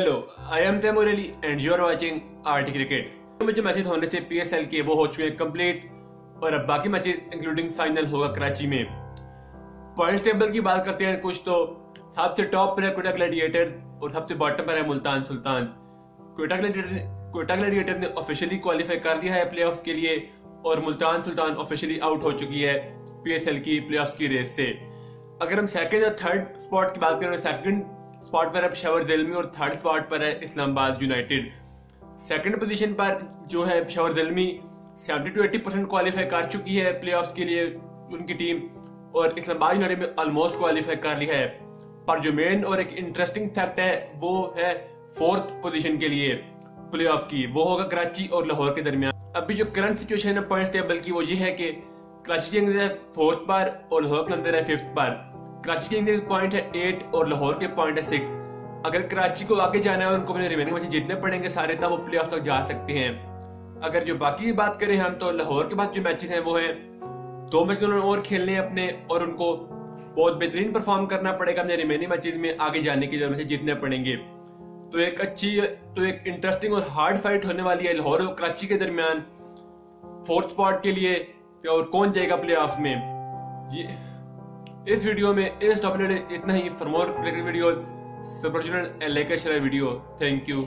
I am तेमोरेली and you are watching RT cricket में जो matches होने थे पीएसएल के वो हो चुके हैं कंप्लीट और अब बाकी मैचेस इंक्लूडिंग फाइनल होगा कराची में। पॉइंट्स टेबल की बात करते हैं कुछ तो। सबसे टॉप पर है कोटा ग्लैडिएटर और सबसे बॉटम पर है मुल्तान सुल्तान। कोटा ग्लैडिएटर कोटा ग्लैडिएटर ने ऑफिशियली क्वालिफाई कर लिया है प्लेऑफ्स के लिए, और मुल्तान सुल्तान ऑफिशियली आउट हो चुकी है पीएसएल की प्लेऑफ्स की रेस से। अगर हम सेकंड और थर्ड स्पॉट की बात करें तो सेकंड स्पॉट पर है पेशावर जलमी और थर्ड स्पॉट पर है इस्लामाबाद यूनाइटेड। सेकंड पोजीशन पर जो है Peshawar Zalmi 70 to 80 percent qualify कर चुकी है प्लेऑफ्स के लिए उनकी टीम और इस्लामाबाद यूनाइटेड में ऑलमोस्ट क्वालिफाई कर लिया है। पर जो मेन और एक इंटरेस्टिंग फैक्ट है, वो है फोर्थ पोजीशन के लिए प्लेऑफ की। वो होगा कराची और लाहौर के दरमियान। अभी जो करंट सिचुएशन है पॉइंट टेबल की, वो ये है कि कराची किंग्स है फोर्थ पर और लाहौर के अंदर है फिफ्थ पर कराची किंग्स के पॉइंट है एट और लाहौर के पॉइंट है सिक्स अगर कराची को आगे जाना है उनको अपने रिमेनिंग मैच जीतने पड़ेंगे सारे, तब वो प्ले ऑफ़ तक जा सकते हैं। अगर जो बाकी की बात करें हम तो लाहौर के बाद जो मैचेस हैं वो हैं। दो मैच उन्होंने और खेलने हैं अपने, और उनको बहुत बेहतरीन परफॉर्म करना पड़ेगा अपने रिमेनिंग मैचेस में आगे जाने के लिए जीतने पड़ेंगे। तो एक अच्छी तो एक इंटरेस्टिंग और हार्ड फाइट होने वाली है लाहौर और कराची के दरमियान। फोर्थ स्पॉट के लिए और कौन जाएगा प्ले ऑफ़ में? ये इस वीडियो में, इस टॉपिक इतना ही। फॉर मोर वीडियो लेकर शेयर वीडियो थैंक यू